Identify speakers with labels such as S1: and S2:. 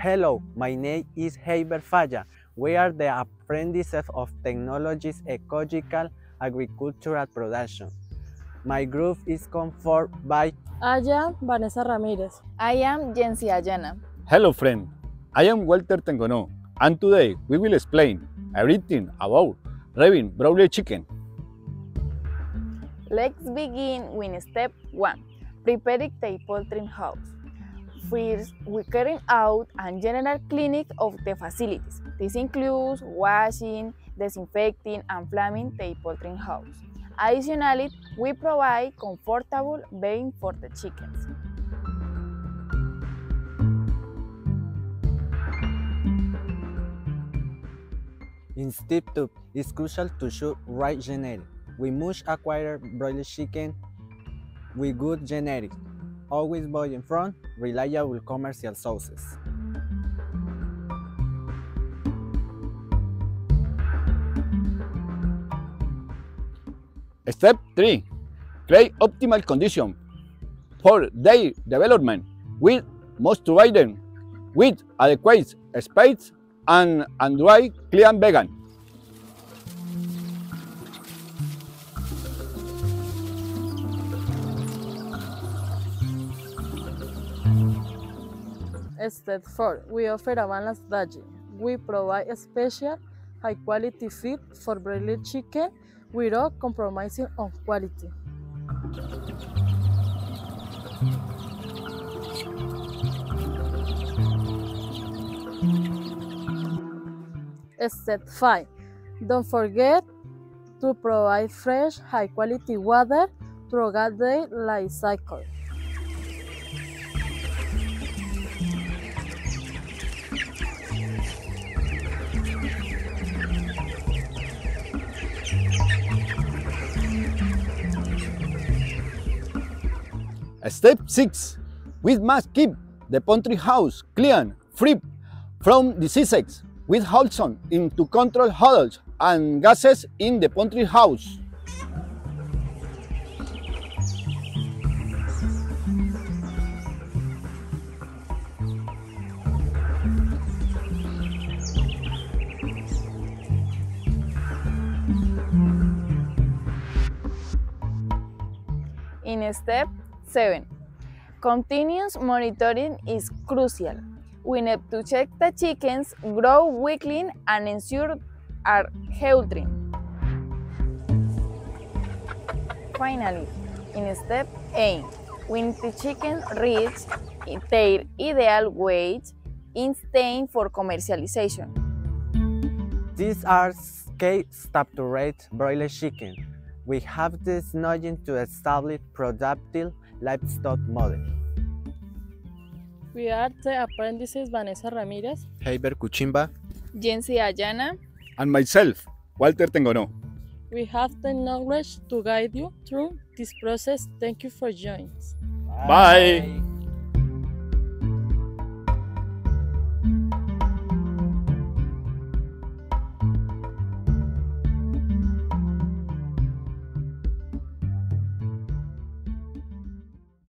S1: Hello, my name is Jeiber Falla. We are the apprentices of Technologies Ecological Agricultural Production. My group is conformed by
S2: I am Vanessa Ramirez.
S3: I am Yensy Dayana.
S4: Hello friend, I am Wualter Tengono and today we will explain everything about raising broiler chicken.
S3: Let's begin with step 1. Preparing the poultry house. First, we carry out a general cleaning of the facilities. This includes washing, disinfecting, and flaming the poultry house. Additionally, we provide comfortable bedding for the chickens.
S1: In step 2, it's crucial to choose right genetic. We must acquire broiler chicken with good genetics, always buying from reliable commercial sources.
S4: Step 3. Create optimal conditions for their development with moisturizing, with adequate space and, and dry, clean vegan.
S2: Step 4. We offer a balanced diet. We provide a special high quality feed for broiler chicken without compromising on quality. Step 5. Don't forget to provide fresh, high quality water throughout the life cycle.
S4: Step 6. We must keep the poultry house clean, free from diseases, with wholesome in to control odors and gases in the poultry house.
S3: In step 7. Continuous monitoring is crucial. We need to check the chickens grow weekly and ensure are healthy. Finally, in step 8, when the chickens reach their ideal weight, it's time for commercialization.
S1: These are key steps to broiler chicken. We have this knowledge to establish productive livestock model.
S2: We are the apprentices Vanessa Ramirez.
S5: Jeiber Cuchimba.
S3: Yensy Dayana.
S4: And myself, Wualter Tengono.
S2: We have the knowledge to guide you through this process. Thank you for joining.
S4: Bye.